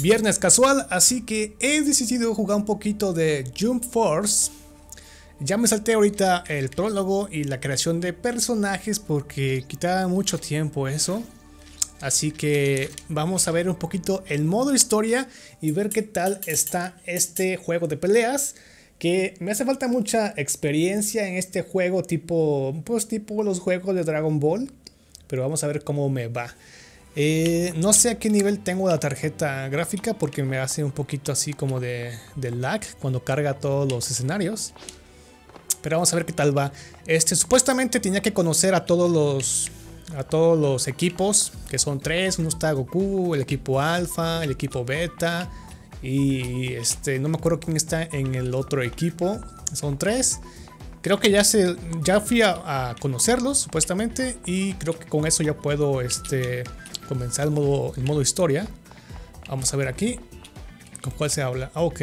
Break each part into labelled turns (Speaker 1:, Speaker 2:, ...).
Speaker 1: viernes casual, así que he decidido jugar un poquito de Jump Force. Ya me salté ahorita el prólogo y la creación de personajes porque quitaba mucho tiempo eso. Así que vamos a ver un poquito el modo historia y ver qué tal está este juego de peleas. Que me hace falta mucha experiencia en este juego tipo, pues tipo los juegos de Dragon Ball. Pero vamos a ver cómo me va. Eh, no sé a qué nivel tengo la tarjeta gráfica porque me hace un poquito así como de, de lag cuando carga todos los escenarios. Pero vamos a ver qué tal va. Este, supuestamente tenía que conocer a todos los a todos los equipos, que son tres, uno está Goku, el equipo Alpha, el equipo Beta y este no me acuerdo quién está en el otro equipo, son tres. Creo que ya se ya fui a, conocerlos supuestamente y creo que con eso ya puedo este comenzar el modo el modo historia. Vamos a ver aquí con cuál se habla. Ah, ok.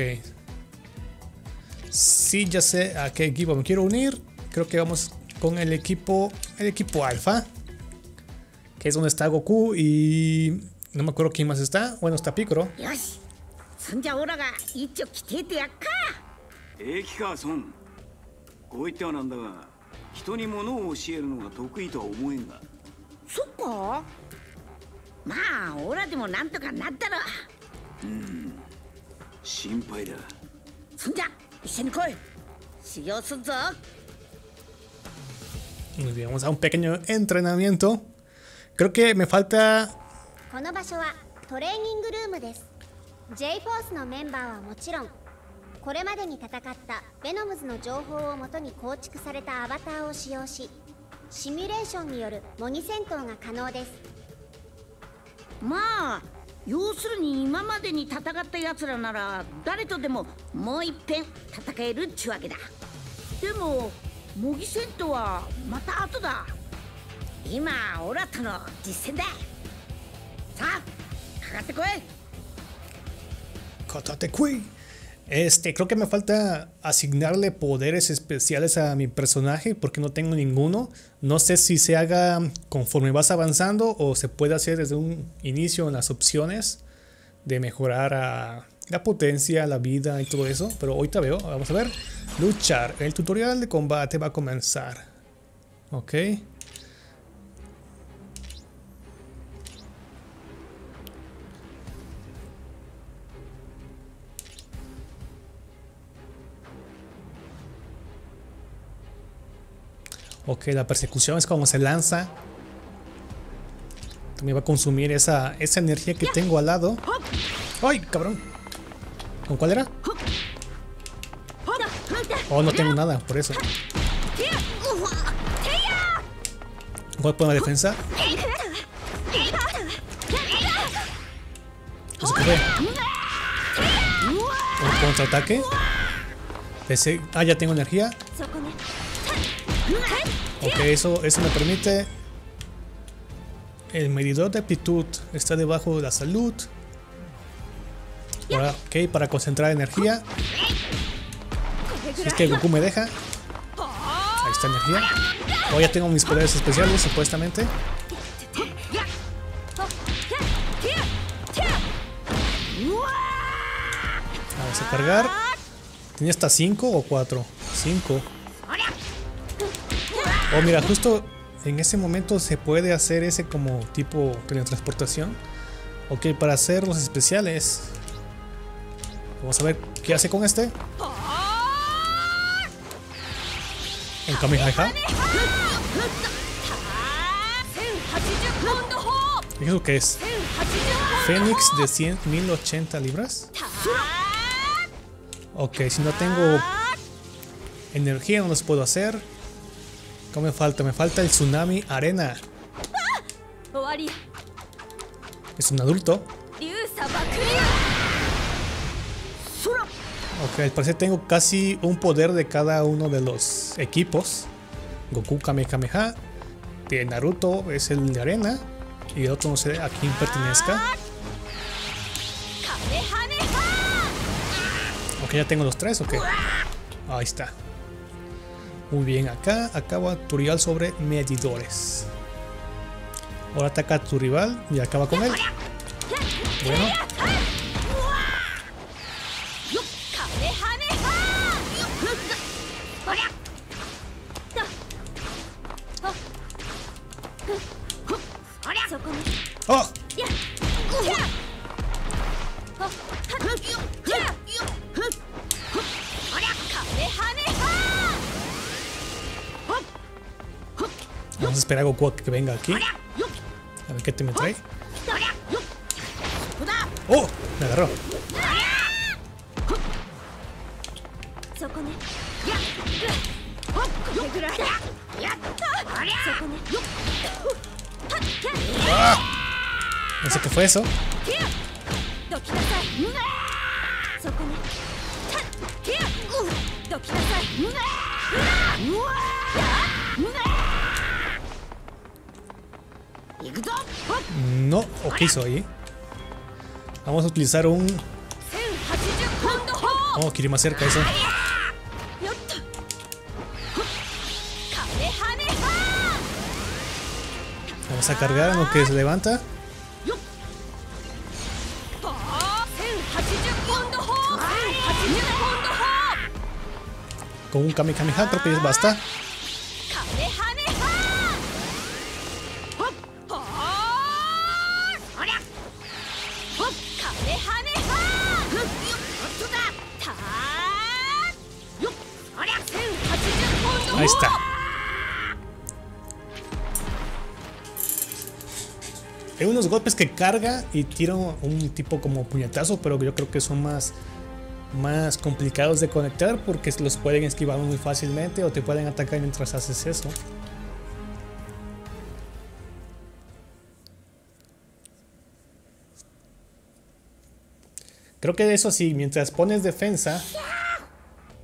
Speaker 1: Sí, ya sé a qué equipo me quiero unir. Creo que vamos con el equipo, el equipo Alpha. Que es donde está Goku y no me acuerdo quién más está. Bueno, está Piccolo. まあオラでもなんとかなったらうん。心配だ。そんじゃ Muy bien, vamos a un pequeño entrenamiento. Creo que me falta... この場所はトレーニングルームです。J フォースのメンバーはもちろんこれまでに戦ったベノムズの情報をもとに構築されたアバターを使用しシミュレーションによる模擬戦闘が可能ですまあ要するに今までに戦ったやつらなら誰とでももういっぺん戦えるっちゅうわけだ。でも模擬戦とはまた後だ。今オラとの実戦だ。さあかかってこい。かかってこい。Este, creo que me falta asignarle poderes especiales a mi personaje porque no tengo ninguno. No sé si se haga conforme vas avanzando o se puede hacer desde un inicio en las opciones de mejorar la potencia, la vida y todo eso. Pero ahorita veo, vamos a ver. Luchar. El tutorial de combate va a comenzar. Ok. Ok, la persecución es como se lanza. También va a consumir esa, esa energía que tengo al lado. ¡Ay, cabrón! ¿Con cuál era? Oh, no tengo nada, por eso. ¿Cuál poner la defensa? ¿Eso qué fue? ¿Un contraataque? Ah, ya tengo energía. Ok, eso, eso me permite... El medidor de aptitud está debajo de la salud. Ahora, ok, para concentrar energía. Es que Goku me deja. Ahí está energía. Oh, ya tengo mis poderes especiales, supuestamente. Vamos a cargar. ¿Tenía hasta 5 o 4? 5. Oh, mira, justo en ese momento se puede hacer ese como tipo teletransportación. Ok, para hacer los especiales. Vamos a ver qué hace con este. En Kamehameha. ¿Eso qué es? Fénix de 100, 1080 libras. Ok, si no tengo energía no los puedo hacer. ¿Qué me falta? Me falta el Tsunami Arena. Es un adulto. Ok, al parecer tengo casi un poder de cada uno de los equipos. Goku Kamehameha. De Naruto es el de arena. Y el otro no sé a quién pertenezca. Ok, ya tengo los tres, ok. Ahí está. Muy bien, acá acaba tu sobre medidores. Ahora ataca tu rival y acaba con él. Bueno. Esperar a Goku que venga aquí. A ver qué te me trae. ¡Oh! Me agarró. ¡Ah! No sé qué fue eso. Vamos a utilizar un... Oh, quiere ir más cerca eso. Vamos a cargar en que se levanta. Con un Kamehameha creo que ya basta. Unos golpes que carga y tira un tipo como puñetazo, pero yo creo que son más, más complicados de conectar porque los pueden esquivar muy fácilmente o te pueden atacar mientras haces eso. Creo que eso sí, mientras pones defensa,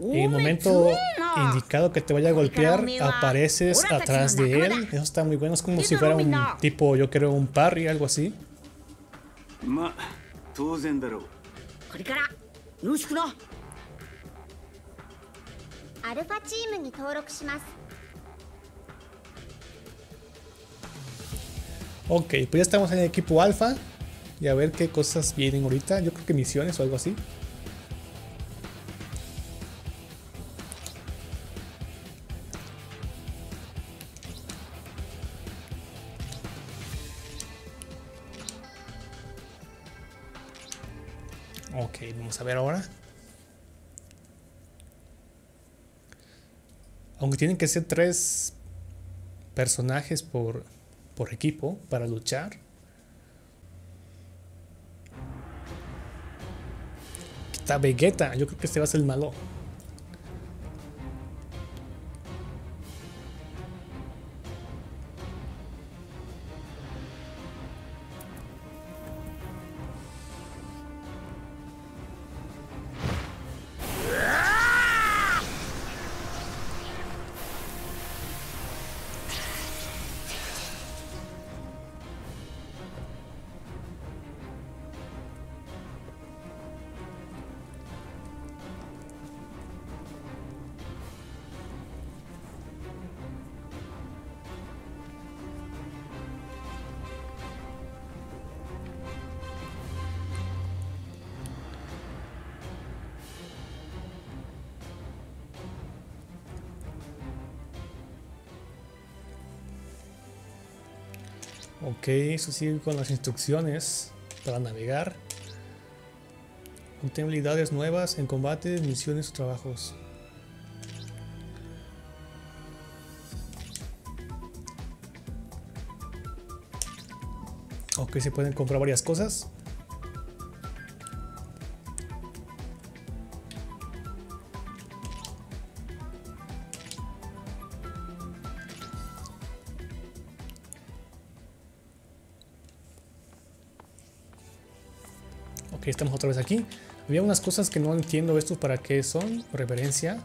Speaker 1: en el momento indicado que te vaya a golpear, apareces atrás de él. Eso está muy bueno, es como si fuera un tipo, yo creo, un parry, algo así. Ok, pues ya estamos en el equipo alfa. Y a ver qué cosas vienen ahorita. Yo creo que misiones o algo así. Ok, vamos a ver ahora. Aunque tienen que ser tres personajes por, por equipo para luchar. Está Vegeta, yo creo que este va a ser el malo. Ok, eso sigue con las instrucciones para navegar. Obtener habilidades nuevas en combate, misiones o trabajos. Ok, se pueden comprar varias cosas. Estamos otra vez aquí. Había unas cosas que no entiendo estos para qué son. Reverencia.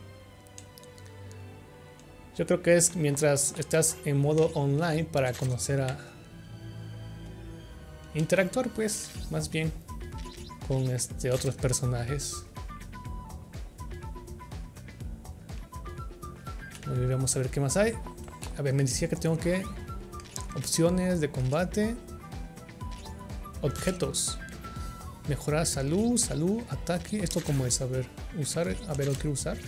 Speaker 1: Yo creo que es mientras estás en modo online para conocer a... Interactuar pues, más bien, con este, otros personajes. vamos a ver qué más hay. A ver, me decía que tengo que... Opciones de combate. Objetos. Mejorar salud, salud, ataque. ¿Esto como es? A ver, usar. A ver, lo quiero usar.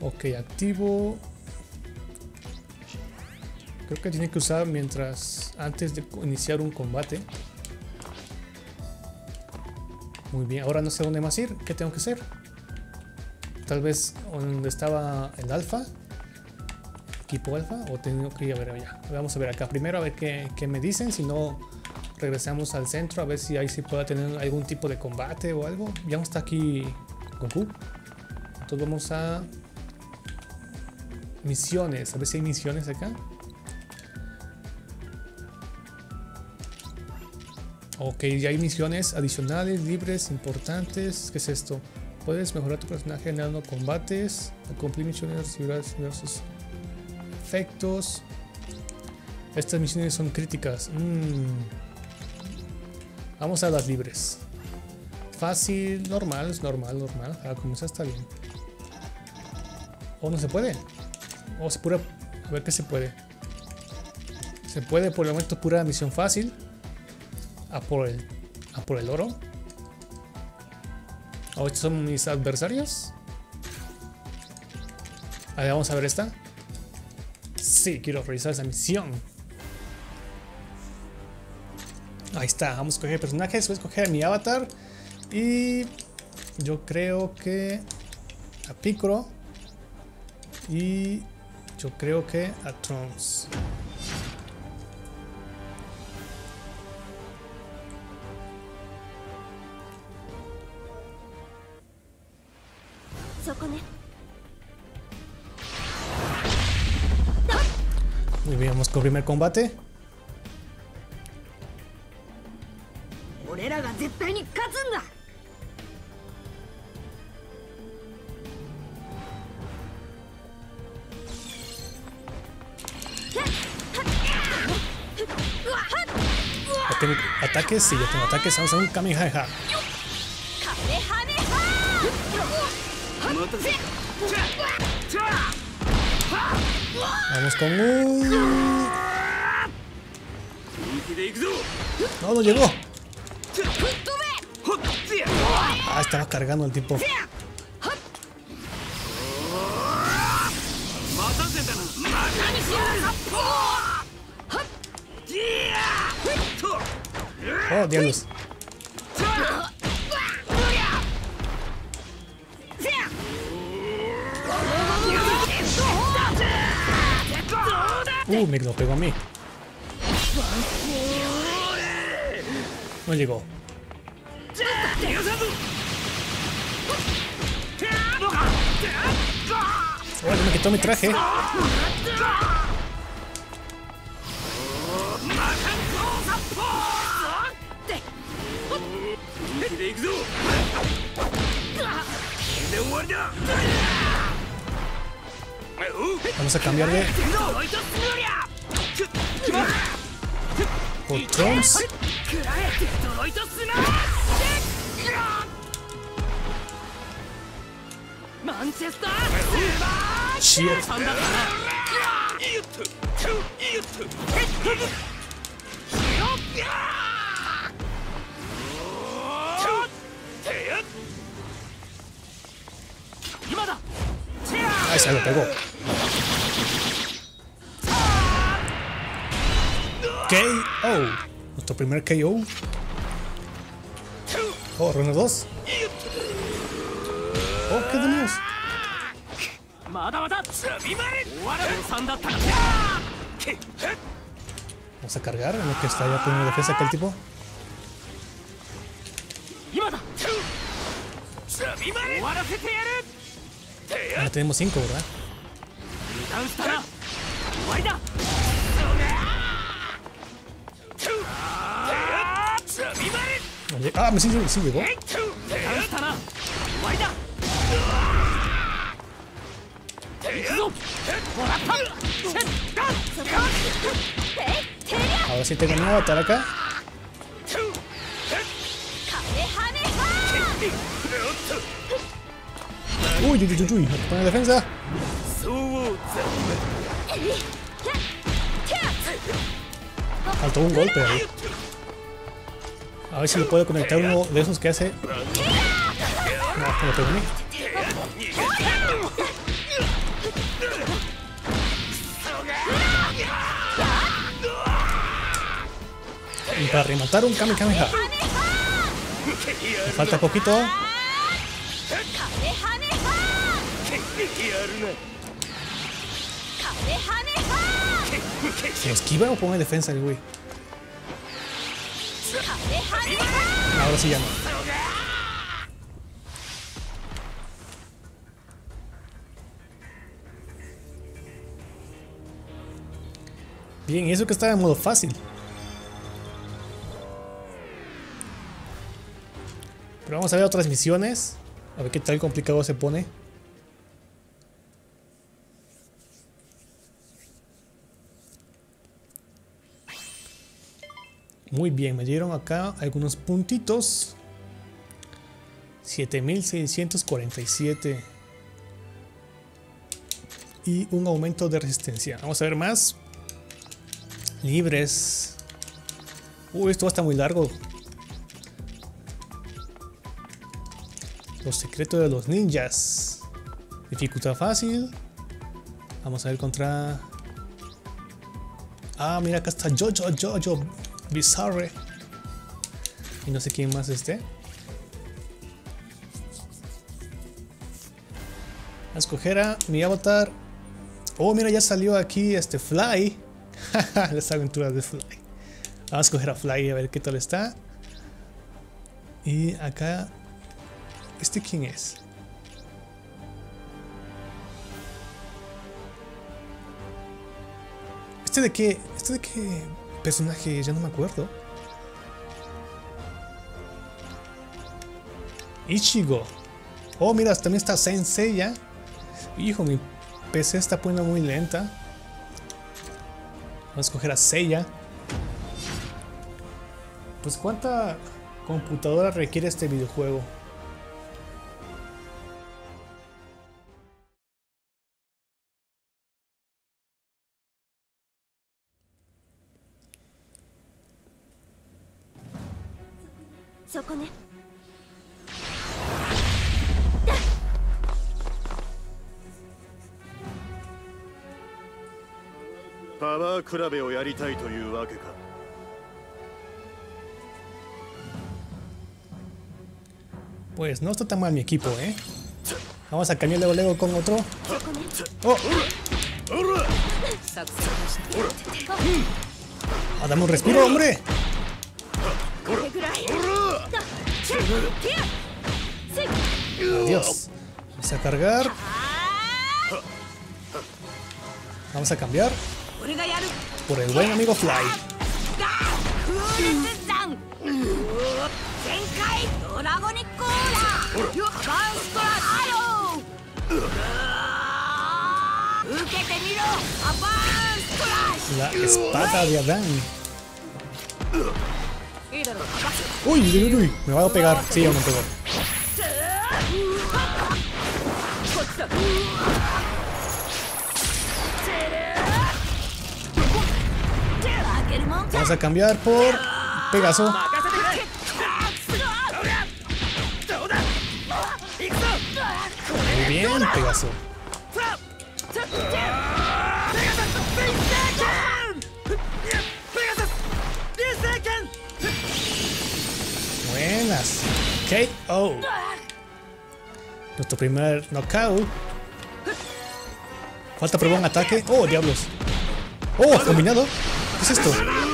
Speaker 1: Ok, activo. Creo que tiene que usar mientras. Antes de iniciar un combate. Muy bien, ahora no sé dónde más ir. ¿Qué tengo que hacer? Tal vez donde estaba el alfa. equipo alfa o tengo que ir a ver allá. Vamos a ver acá primero a ver qué me dicen. Si no, regresamos al centro a ver si ahí sí pueda tener algún tipo de combate o algo. Ya no está aquí Goku. Entonces vamos a misiones. A ver si hay misiones acá. Ok, ya hay misiones adicionales, libres, importantes. ¿Qué es esto? Puedes mejorar tu personaje ganando combates. Cumplir misiones diversos efectos. Estas misiones son críticas. Mm. Vamos a las libres. Fácil, normal, es normal, normal. Para comenzar está bien. ¿O no se puede? ¿O se pura... A ver qué se puede. Se puede, por el momento, pura misión fácil. A por el, a por el oro. ¿O estos son mis adversarios? A vamos a ver esta. Sí, quiero realizar esa misión. Ahí está, vamos a escoger personajes, voy a escoger mi avatar. Y yo creo que a Piccolo. Y yo creo que a Trunks. Muy bien, vamos con primer combate. Ataques, sí, yo tengo ataques, vamos a un Kamehameha. Vamos con un... No, no llegó. Ah, estaba cargando el tipo. Oh, diablos. Uh, me lo pegó a mí. No llegó. Oh, me quitó mi traje. Vamos a cambiar de... Trunks. Shit. Se lo pegó. KO. Nuestro primer KO. Oh, ronda 2. Oh, qué demonios. Vamos a cargar en lo que está ya poniendo defensa aquel tipo. Ahora tenemos 5, ¿verdad? Ah, me sí, sí llegó. Ahora sí tengo un avatar acá. Uy, uy, uy, uy, me pone defensa. Faltó un golpe ahí. A ver si le puedo conectar uno de esos que hace. No, lo. Y para rematar un Kame Kameha. Me falta poquito. ¿Se esquiva o pone defensa el güey? Ahora sí ya no. Bien, eso que estaba en modo fácil. Pero vamos a ver otras misiones. A ver qué tal complicado se pone. Muy bien, me dieron acá algunos puntitos. 7647. Y un aumento de resistencia. Vamos a ver más. Libres. Uy, esto va a estar muy largo. Los secretos de los ninjas. Dificultad fácil. Vamos a ver contra... Ah, mira, acá está Jojo, Jojo, Bizarre. Y no sé quién más esté. A escoger a mi avatar. Oh, mira, ya salió aquí este Fly. Las aventuras de Fly. Vamos a escoger a Fly a ver qué tal está. Y acá... ¿Este quién es? ¿Este de qué? ¿Este de qué personaje? Ya no me acuerdo. Ichigo. Oh, mira, también está Sensei ya. Hijo, mi PC está poniendo muy lenta. Vamos a escoger a Seiya. Pues cuánta computadora requiere este videojuego. Pues no está tan mal mi equipo, ¿eh? Vamos a cambiar luego luego con otro. ¡Oh! ¡Ah, dame un respiro, hombre! Adiós. Vamos a cargar. Vamos a cambiar. Por el buen amigo Fly. La espada de Adán. Uy, uy, me va a pegar. Sí, ya me pegó. Vamos a cambiar por Pegaso. Muy bien, Pegaso. Buenas. KO. Nuestro primer knockout. Falta probar un ataque. Oh, diablos. Oh, combinado. ¿Qué es esto?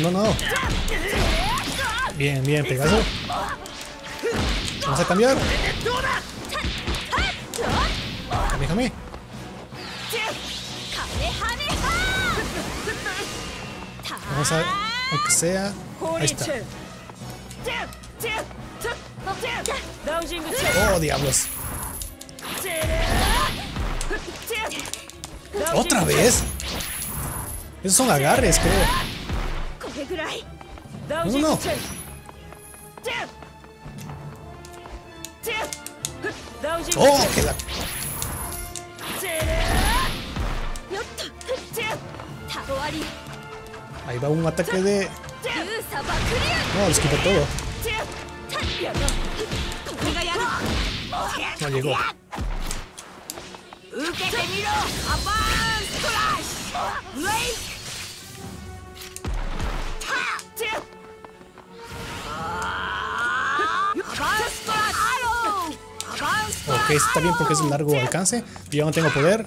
Speaker 1: No, no. Bien, bien, Pegaso. Vamos a cambiar. Déjame. Vamos a, aunque sea. Ahí está. Oh, diablos. ¿Otra vez? Esos son agarres, creo. No, no. Oh, que la... Ahí va un ataque de... No, les quita todo. No llegó. Ok. Ok, está bien porque es un largo alcance. Yo no tengo poder.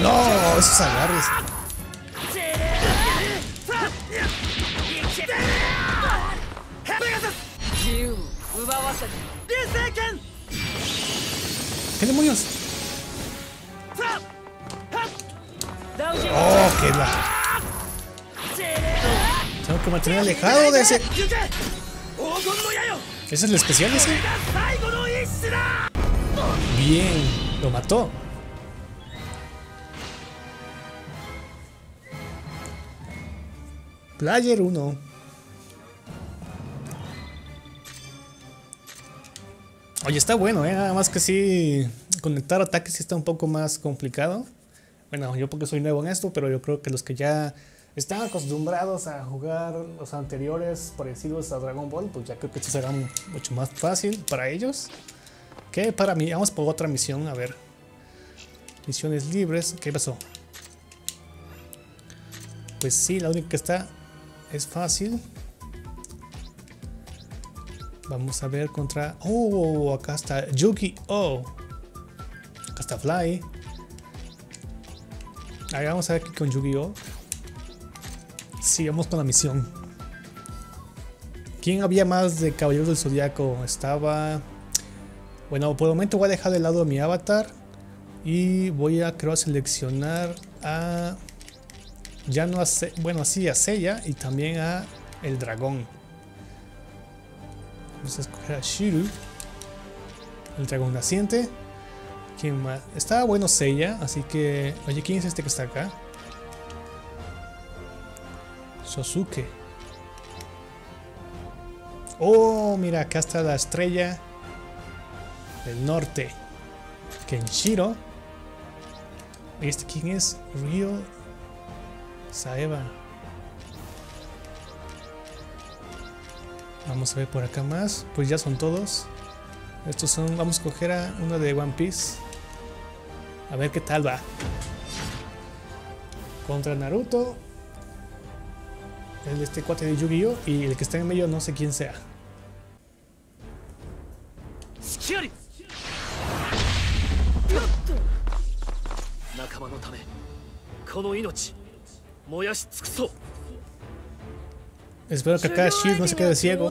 Speaker 1: No, esos agarres. ¿Qué demonios? ¡Oh, qué la! Tengo que mantener alejado de ese. Ese es el especial ese. Bien, lo mató. Player 1. Oye, está bueno, ¿eh? Nada más que sí, conectar ataques sí está un poco más complicado. Bueno, yo porque soy nuevo en esto, pero yo creo que los que ya están acostumbrados a jugar los anteriores parecidos a Dragon Ball, pues ya creo que esto será mucho más fácil para ellos. Que para mí, vamos por otra misión, a ver. Misiones libres, ¿qué pasó? Pues sí, la única que está es fácil. Vamos a ver contra... Oh, acá está Yuki Oh. Acá está Fly. Ahí vamos a ver aquí con Yu-Gi-Oh! Sigamos con la misión. ¿Quién había más de Caballeros del Zodiaco? Estaba... Bueno, por el momento voy a dejar de lado mi avatar. Y voy a, creo, a seleccionar a... Ya no a... Se- Bueno, así a Seiya y también a el dragón. Vamos a escoger a Shiru. El dragón naciente. ¿Quién más? Estaba bueno Seiya, así que... Oye, ¿quién es este que está acá? Sosuke. Oh, mira, acá está la estrella del norte. Kenshiro. ¿Este quién es? Ryo Saeva. Vamos a ver por acá más. Pues ya son todos. Estos son. Vamos a coger a uno de One Piece. A ver qué tal va. Contra Naruto. El de este cuate de Yu-Gi-Oh! Y el que está en medio no sé quién sea. Espero que acá Shield no se quede ciego.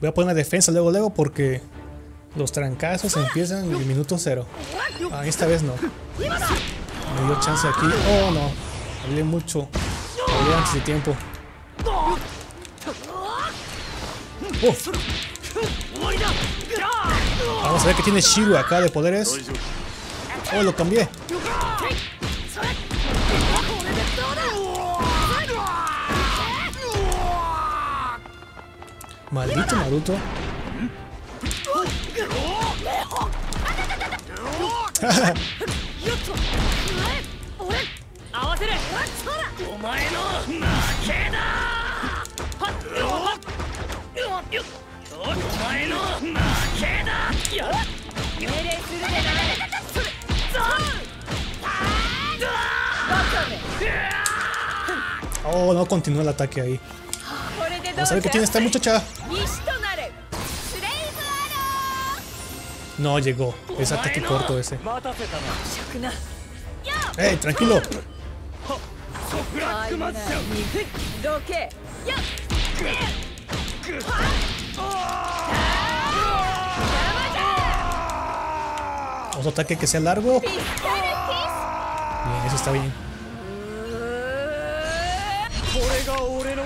Speaker 1: Voy a poner una defensa luego, luego, porque los trancazos empiezan en el minuto cero. Ah, esta vez no. Me dio chance aquí. Oh, no. Hablé mucho. Hablé antes de tiempo. Vamos a ver que tiene Shiro acá de poderes. Oh, lo cambié.
Speaker 2: ーン
Speaker 1: Oh, no continúa el ataque ahí. Vamos a ver qué tiene esta muchacha. No llegó. Es ataque corto ese. ¡Ey, tranquilo! Otro ataque que sea largo. Bien, eso está bien.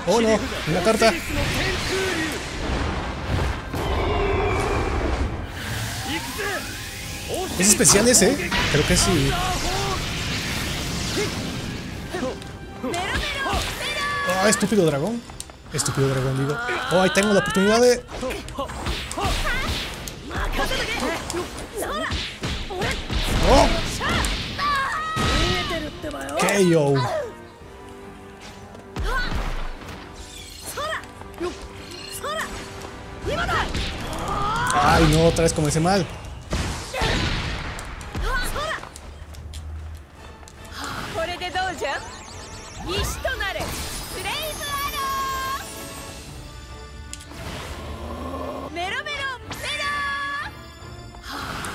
Speaker 1: ¡Oh no! ¡Una carta! Es especial ese, ¿eh? creo que sí. ¡Ah, oh, estúpido dragón! Estúpido dragón, digo. ¡Oh, ahí tengo la oportunidad de...! ¡Oh! ¡KO! no otra vez comencé mal.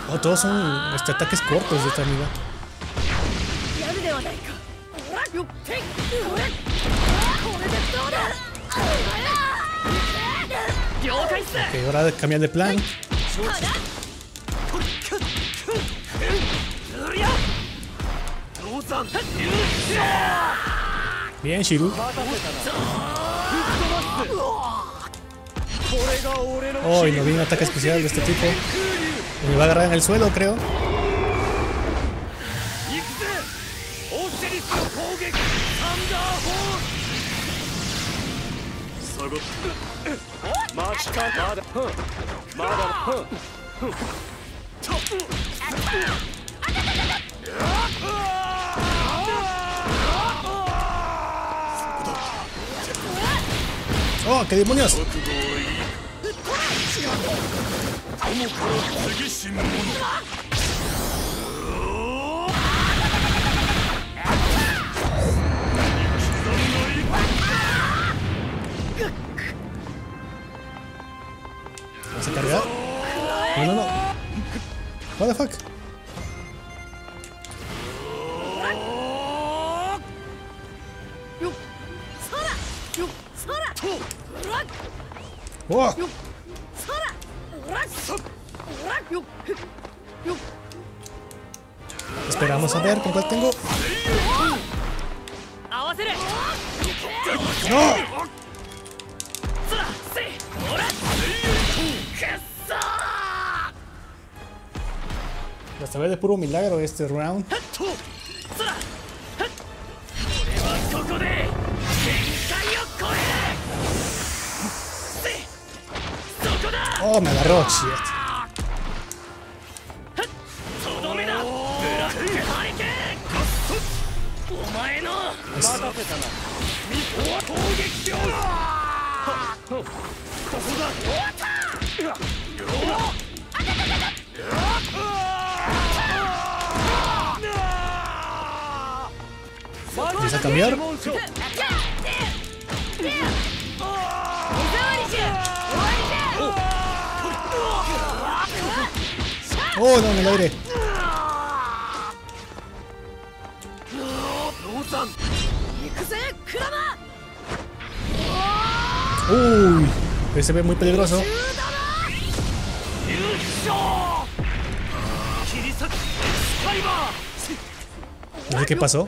Speaker 1: Oh, todos son este, ataques cortos de esta amiga. Ok, ahora cambian de plan. Bien, Shiru. Oh, y no vi un ataque especial de este tipo. Me va a agarrar en el suelo, creo.
Speaker 2: 行くぜオーシェリスの攻撃サンダーホール下がっ待ちかまだふんまだふんふんちょっ
Speaker 1: ¡Oh, qué demonios!
Speaker 2: 次しも
Speaker 1: fuck? milagro este round. Oh, me agarró, chido. cambiar. Oh, no, en el aire. Uy, ese ve muy peligroso. ¿Qué pasó?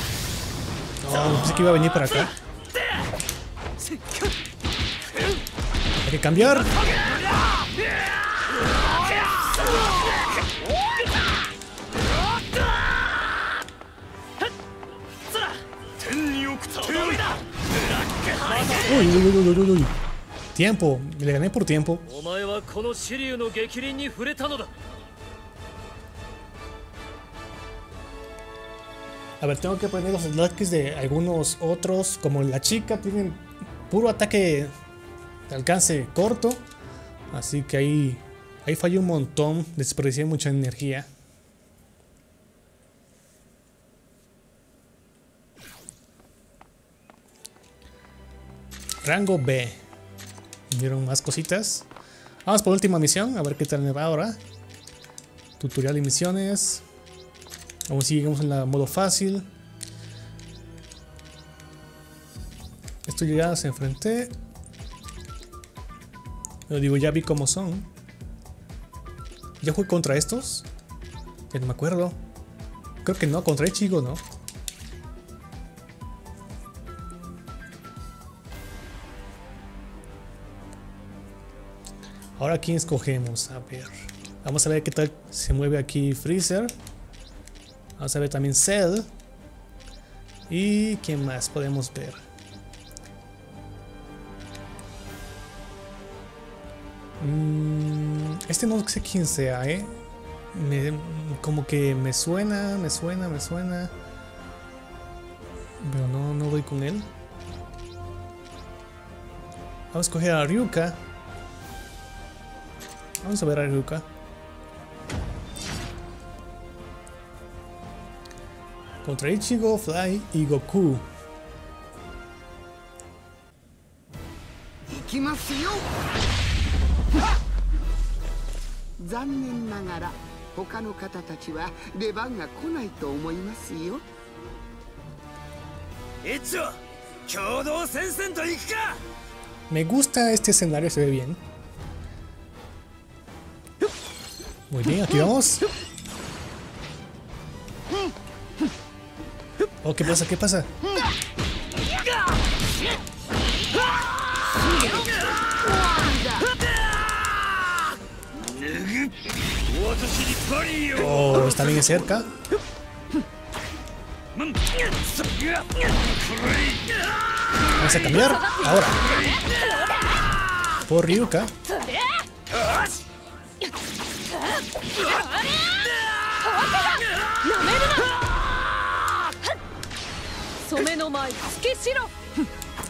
Speaker 1: Oh, pensé que iba a venir para acá. Hay que cambiar. Uy, uy, uy, uy, uy. Tiempo, le gané por tiempo. A ver, tengo que aprender los ataques de algunos otros. Como la chica, tienen puro ataque de alcance corto. Así que ahí, ahí un montón. Desperdicié mucha energía. Rango B. Vieron más cositas. Vamos por última misión. A ver qué tal me va ahora. Tutorial y misiones. Aún seguimos en la modo fácil. Esto ya se enfrenté. Pero digo, ya vi cómo son. ¿Ya jugué contra estos? Ya no me acuerdo. Creo que no, contra Ichigo, ¿no? Ahora, ¿quién escogemos? A ver. Vamos a ver qué tal se mueve aquí Freezer. Vamos a ver también Cell. ¿Y quién más podemos ver? Mm, este no sé quién sea, ¿eh? Como que me suena, me suena, me suena. Pero no, no voy con él. Vamos a escoger a Ryuka. Vamos a ver a Ryuka. contra Ichigo, Fly y Goku. Me gusta este escenario, se ve bien. Muy bien, aquí vamos. Oh, ¿qué pasa? ¿Qué pasa? Oh, está bien cerca. Vamos a cambiar. Ahora. Por Ryuka.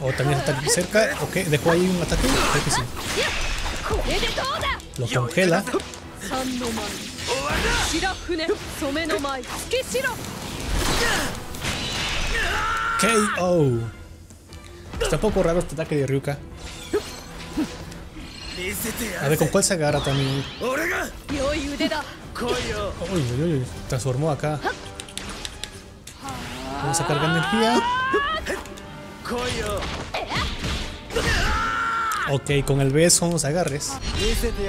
Speaker 3: O
Speaker 1: oh, también está cerca. Ok, dejó ahí un ataque. Lo congela. KO. Está un poco raro este ataque de Ryuka. A ver, ¿con cuál se agarra también? Uy, uy, uy, transformó acá. Vamos a cargar energía. Ok, con el beso, son los agarres.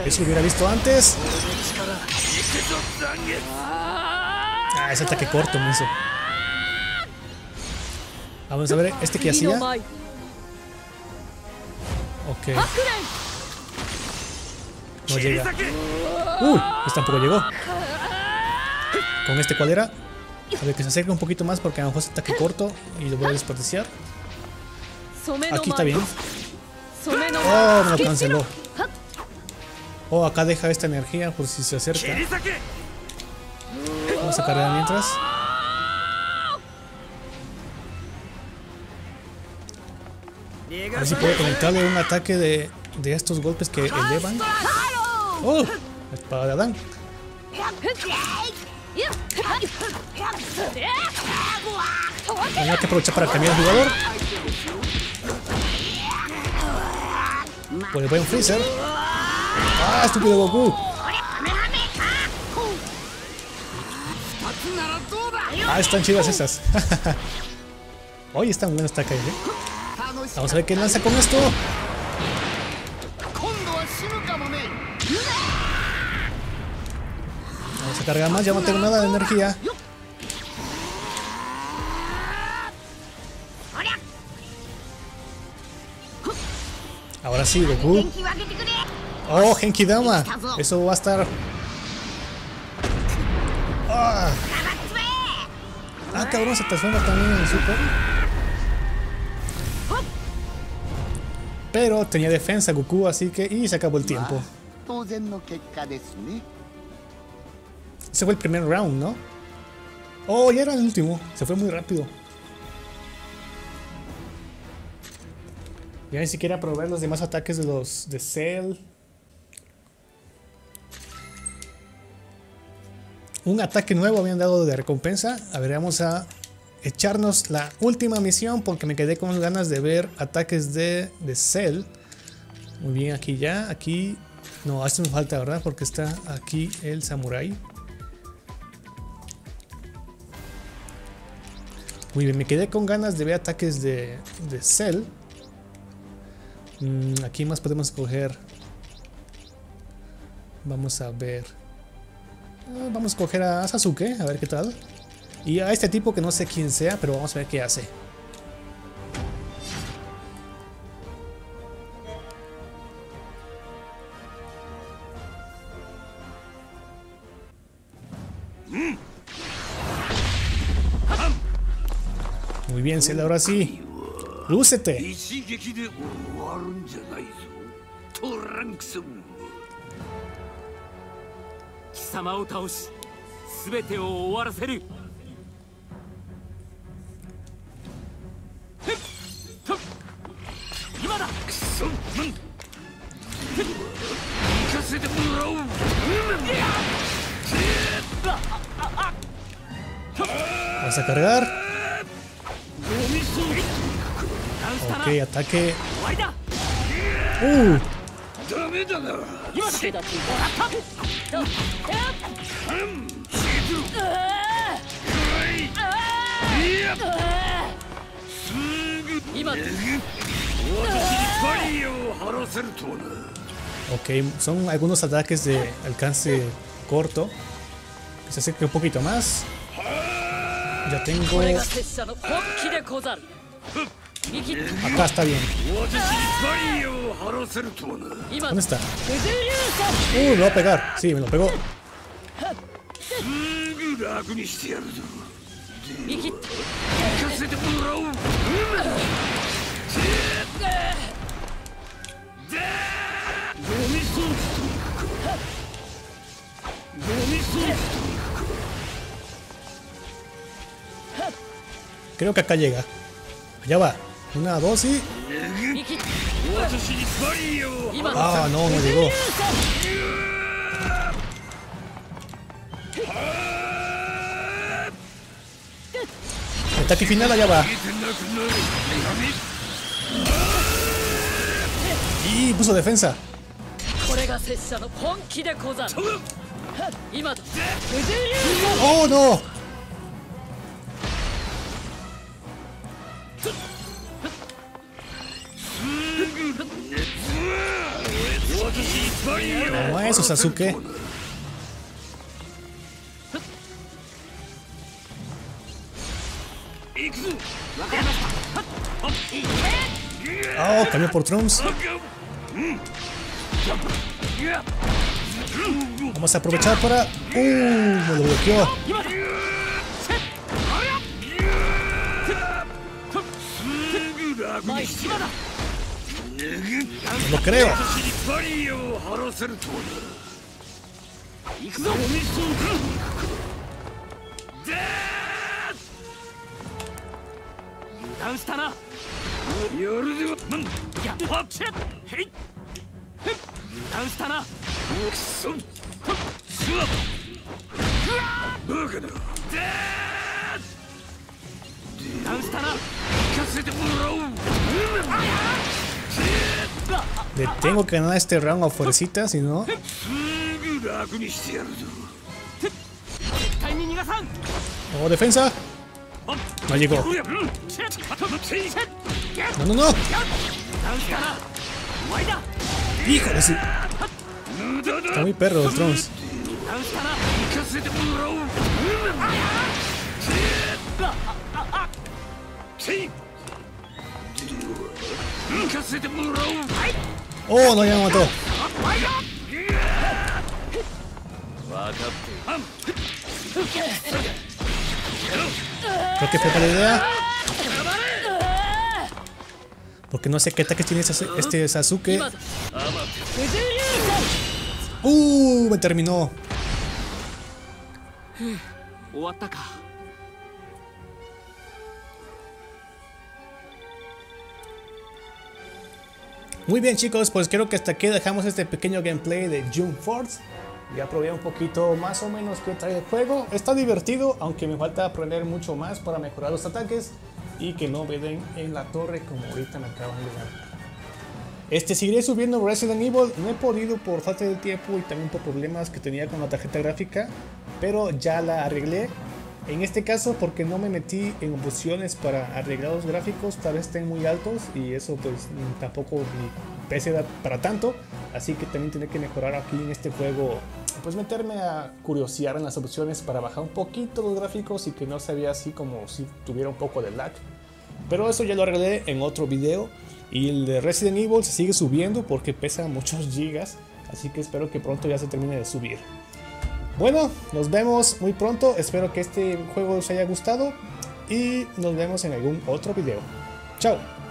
Speaker 1: Eso lo hubiera visto antes. Ah, ese ataque corto me hizo. Vamos a ver, ¿este que hacía? Ok. No llega. Uh, este tampoco llegó. ¿Con este cuál era? A ver, que se acerque un poquito más porque a lo mejor es ataque corto y lo voy a desperdiciar. Aquí está bien. Oh, me lo canceló. Oh, acá deja esta energía por si se acerca. Vamos a cargar mientras. A ver si puedo conectarle un ataque de, de estos golpes que elevan. ¡Oh! Espada de Adán. Tenía que aprovechar para cambiar de jugador. Pues buen Freezer. ¡Ah, estúpido Goku! Ah, están chidas esas. Oye, están buenas esta.
Speaker 4: 楽し
Speaker 1: Vamos a ver qué lanza con esto. Vamos a cargar más, ya no tengo nada de energía. Ahora sí, Goku. Oh, Genki Dama. Eso va a estar. Ah, Ah, cabrón, se transforma también en Super. Pero tenía defensa Goku, así que. Y se acabó el tiempo. Ese fue el primer round, ¿no? Oh, ya era el último. Se fue muy rápido. Ya ni siquiera probar los demás ataques de los de Cell. Un ataque nuevo habían dado de recompensa. A ver, vamos a echarnos la última misión porque me quedé con ganas de ver ataques de, de Cell. Muy bien, aquí ya, aquí... No, hace me falta, ¿verdad? Porque está aquí el Samurai. Muy bien, me quedé con ganas de ver ataques de, de Cell. Mm, aquí más podemos escoger. Vamos a ver. Ah, vamos a escoger a Sasuke, a ver qué tal. Y a este tipo que no sé quién sea, pero vamos a ver qué hace. bien, ahora sí. ¡Lúcete! Vas a cargar. Ok, ataque. ¡Uh! Ok, son algunos ataques de alcance corto. Se acerque un poquito más. Ya tengo. Acá está bien. ¿Dónde está? Uh, me va a pegar. Sí, me lo pegó. Creo que acá llega. Allá va. Una, dos y... Ah, no, no llegó. El ataque final allá va. Y puso defensa. ¡Oh, no! eso, Sasuke. Ah, oh, cambió por Trunks. Vamos a aprovechar para... ¡Uh! Me lo bloqueó.
Speaker 2: No
Speaker 1: lo creo.
Speaker 5: バリアを張らせるとは
Speaker 2: 行くぞ。
Speaker 5: ゴミソース
Speaker 2: 油断したな
Speaker 5: やるではなん
Speaker 2: いやはっちへい油断したな
Speaker 5: くそすわバカだで
Speaker 2: 油断したな
Speaker 5: 行かせてもらおう
Speaker 1: Le tengo que ganar este round a fuercita, si no... Oh, defensa! No llegó. ¡No, no, no! ¡Hijo
Speaker 5: ¡Híjole!
Speaker 1: Está muy perro el Trunks. Oh, no, ya me mató. Creo que fue para la idea. Porque no sé qué ataques tiene este Sasuke. Uh, me terminó. Muy bien chicos, pues creo que hasta aquí dejamos este pequeño gameplay de Jump Force. Ya probé un poquito más o menos qué trae el juego. Está divertido, aunque me falta aprender mucho más para mejorar los ataques y que no me den en la torre como ahorita me acaban de dar. Este, seguiré subiendo Resident Evil, no he podido por falta de tiempo y también por problemas que tenía con la tarjeta gráfica, pero ya la arreglé. En este caso porque no me metí en opciones para arreglar los gráficos, tal vez estén muy altos y eso pues tampoco mi PC da para tanto, así que también tendré que mejorar aquí en este juego, pues meterme a curiosear en las opciones para bajar un poquito los gráficos y que no se vea así como si tuviera un poco de lag. Pero eso ya lo arreglé en otro video. Y el de Resident Evil se sigue subiendo porque pesa muchos gigas. Así que espero que pronto ya se termine de subir. Bueno, nos vemos muy pronto. Espero que este juego os haya gustado. y nos vemos en algún otro video. Chao.